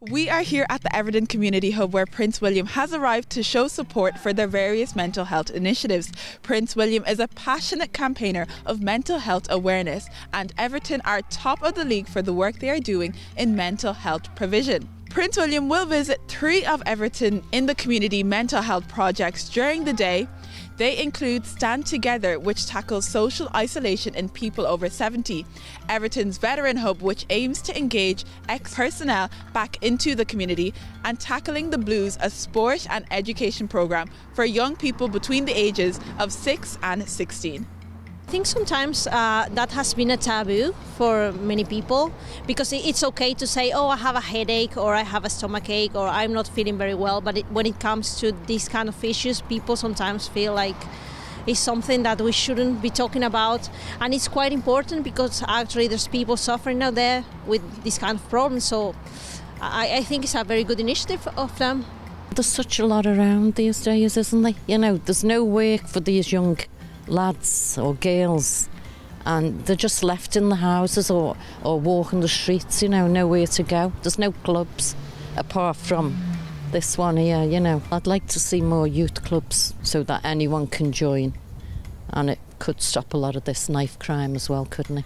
We are here at the Everton Community Hub where Prince William has arrived to show support for their various mental health initiatives. Prince William is a passionate campaigner of mental health awareness, and Everton are top of the league for the work they are doing in mental health provision. Prince William will visit three of Everton in the community mental health projects during the day. They include Stand Together, which tackles social isolation in people over 70, Everton's Veteran Hub, which aims to engage ex personnel back into the community, and Tackling the Blues, a sport and education programme for young people between the ages of 6 and 16. I think sometimes uh, that has been a taboo for many people because it's okay to say, oh, I have a headache or I have a stomach ache or I'm not feeling very well. But it, when it comes to these kind of issues, people sometimes feel like it's something that we shouldn't be talking about. And it's quite important because actually there's people suffering out there with this kind of problems. So I, I think it's a very good initiative of them. There's such a lot around these days, isn't there? You know, there's no work for these young lads or girls and they're just left in the houses or, or walking the streets, you know, nowhere to go. There's no clubs apart from this one here, you know. I'd like to see more youth clubs so that anyone can join and it could stop a lot of this knife crime as well, couldn't it?